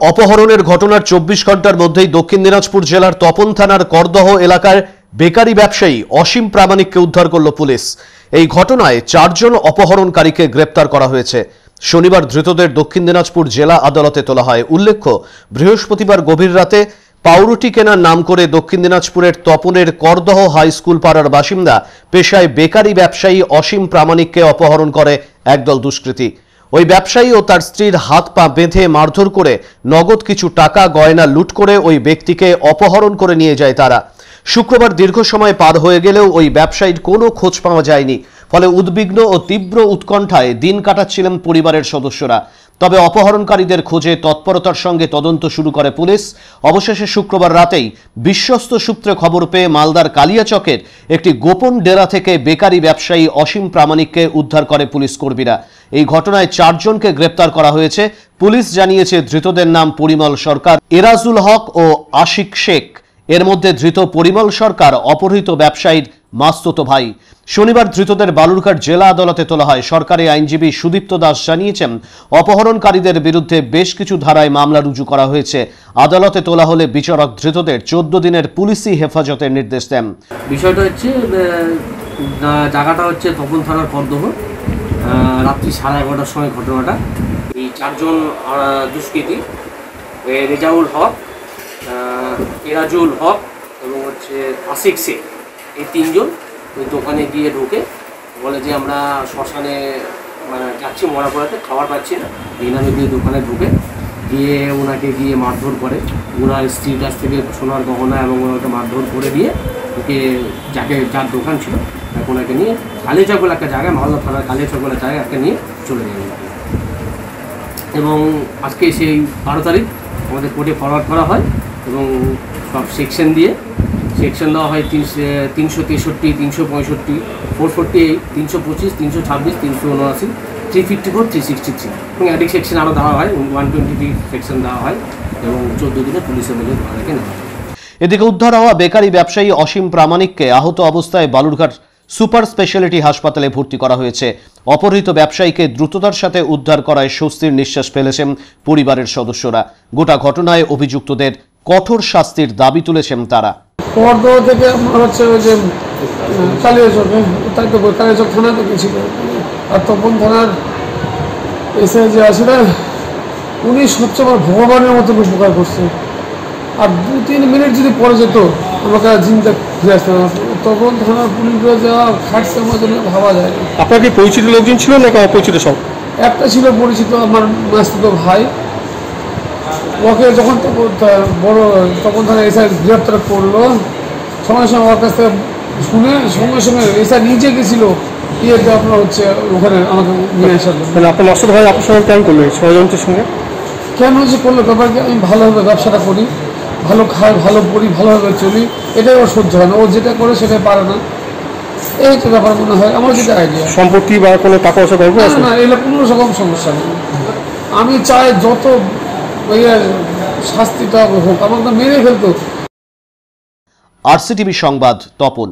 অপহরণের ঘটনার চব্বিশ ঘণ্টার মধ্যেই দক্ষিণ দিনাজপুর জেলার তপন থানার করদহ এলাকার বেকারি ব্যবসায়ী অসীম প্রামাণিককে উদ্ধার করল পুলিশ। এই ঘটনায় চারজন অপহরণকারীকে গ্রেপ্তার করা হয়েছে। শনিবার ধৃতদের দক্ষিণ দিনাজপুর জেলা আদালতে তোলা হয়। উল্লেখ্য, বৃহস্পতিবার গভীর রাতে পাউরুটি কেনার নাম করে দক্ষিণ দিনাজপুরের তপনের করদহ হাই স্কুল পাড়ার বাসিন্দা পেশায় বেকারি ব্যবসায়ী অসীম প্রামাণিককে অপহরণ করে একদল দুষ্কৃতী। ওই ব্যবসায়ী ও তার স্ত্রীর হাত পা বেঁধে মারধর করে নগদ কিছু টাকা গয়না লুট করে ওই ব্যক্তিকে অপহরণ করে নিয়ে যায় তারা। শুক্রবার দীর্ঘ সময় পার হয়ে গেলেও ওই ব্যবসায়ীর কোনো খোঁজ পাওয়া যায়নি। ফলে উদ্বিগ্ন ও তীব্র উৎকণ্ঠায় দিন কাটাচ্ছিলেন পরিবারের সদস্যরা। তবে অপহরণকারীদের খোঁজে তৎপরতার সঙ্গে তদন্ত শুরু করে পুলিশ। অবশেষে শুক্রবার রাতেই বিশ্বস্ত সূত্রে খবর পেয়ে মালদার কালিয়াচকের একটি গোপন ডেরা থেকে বেকারি ব্যবসায়ী অসীম প্রামাণিককে উদ্ধার করে পুলিশ কর্মীরা। এই ঘটনায় চারজনকে গ্রেপ্তার করা হয়েছে। পুলিশ জানিয়েছে, ধৃতদের নাম পরিমল সরকার, এরাজুল হক ও আশিক শেখ। এর মধ্যে ধৃত পরিমল সরকার, অপহৃত ব্যবসায়ীর মাস্তুতো ভাই। শনিবার ধৃতদের বালুরঘাট জেলা আদালতে তোলা হয়। সরকারি আইনজীবী সুদীপ্ত দাস জানিয়েছেন, অপহরণকারীদের বিরুদ্ধে বেশ কিছু ধারায় মামলা রুজু করা হয়েছে। আদালতে তোলা হলে বিচারক ধৃতদের চোদ্দ দিনের পুলিশি হেফাজতের নির্দেশ দেন। বিষয়টা হচ্ছে জায়গাটা হচ্ছে তপন থানার পদ্মহ রাত্রি সাড়ে এগারোটার সময় ঘটনাটা। এই চারজন দুষ্কৃতী রেজাউল হক এরাজুল হক এবং হচ্ছে আশিক শেখ। এই তিনজন ওই দোকানে গিয়ে ঢুকে বলে যে আমরা শ্মশানে মানে যাচ্ছি মরাপড়াতে খাবার পাচ্ছি না। এই নামে গিয়ে দোকানে ঢুকে গিয়ে ওনাকে গিয়ে মারধর করে। ওনার স্ত্রীর কাছ থেকে সোনার গহনা এবং ওনাকে মারধর করে দিয়ে ওকে যাকে, যার দোকান ছিল, তাকে ওনাকে নিয়ে কালিয়াচক বলে একটা জায়গায় মালদা থানার বলে জায়গায় একটা নিয়ে চলে যায় এবং আজকে সেই বারো তারিখ আমাদের কোর্টে ফরওয়ার্ড করা হয় এবং সব সেকশন দিয়ে সেকশন দেওয়া হয় তিনশো তেষট্টি, তিনশো পঁয়ষট্টি ফোর ফোরটি এইট তিনশো পঁচিশ, তিনশো ছাব্বিশ, তিনশো উনআশি three fifty four three sixty three এবং অ্যাডিক সেকশন আরও দেওয়া হয় ওয়ান টোয়েন্টি থ্রি সেকশন দেওয়া হয় এবং চোদ্দ দিনে পুলিশের মধ্যে রেখে নেওয়া হয়। এদিকে উদ্ধার হওয়া বেকারি ব্যবসায়ী অসীম প্রামাণিককে আহত অবস্থায় বালুরঘাট সুপার স্পেশালিটি হাসপাতালে ভর্তি করা হয়েছে। অপহৃত ব্যবসায়ীকে দ্রুততার সাথে উদ্ধার করায় স্বস্তির নিঃশ্বাস ফেলেছেন পরিবারের সদস্যরা। গোটা ঘটনায় অভিযুক্তদের কঠোর শাস্তির দাবি তুলেছেন তারা। পর্দা থেকে আমার হচ্ছে ওই যে কালিয়াচক হ্যাঁ, তাই তো কালিয়াচক থানা তো গেছিল। আর তপন থানার এসে যে আছে না উনি সবচেয়ে আমার ভগবানের মতো উপকার করছে। আর দু তিন মিনিট যদি পরে যেত আমাকে জিনটা ফিরে আসতে না। তপন থানার পুলিশরা যা খাটছে আমার জন্য ভাবা যায় না। আপনার কি পরিচিত লোকজন ছিল নাকি অপরিচিত সব? একটা ছিল পরিচিত আমার মাস্তুত ভাই। ওকে যখন বড় তখন তারা এসে গ্রেপ্তার করল। সঙ্গে সঙ্গে ওর কাছ থেকে শুনে সঙ্গে সঙ্গে এসা নিজে গেছিল। ইয়েতে আপনার হচ্ছে ওখানে আমাকে নিয়ে আসার জন্য। মানে আপনার মাস্টার ভাই আপনার সঙ্গে কেন করল ষড়যন্ত্রের সঙ্গে? কেন যে করল? ব্যাপার কি আমি ভালোভাবে ব্যবসাটা করি ভালো খাই ভালো পড়ি ভালোভাবে চলি এটাই ওর সহ্য হয় না। ও যেটা করে সেটাই পারে না। এই তো ব্যাপার মনে হয় আমার যেটা আইডিয়া সম্পত্তি বা কোনো টাকা পয়সা গল্প না এগুলো কোনো রকম সমস্যা নেই। আমি চাই যত ইয়ে শাস্তিটা হোক আমাকে মেরে ফেলতো। আরসিটিভি সংবাদ তপন।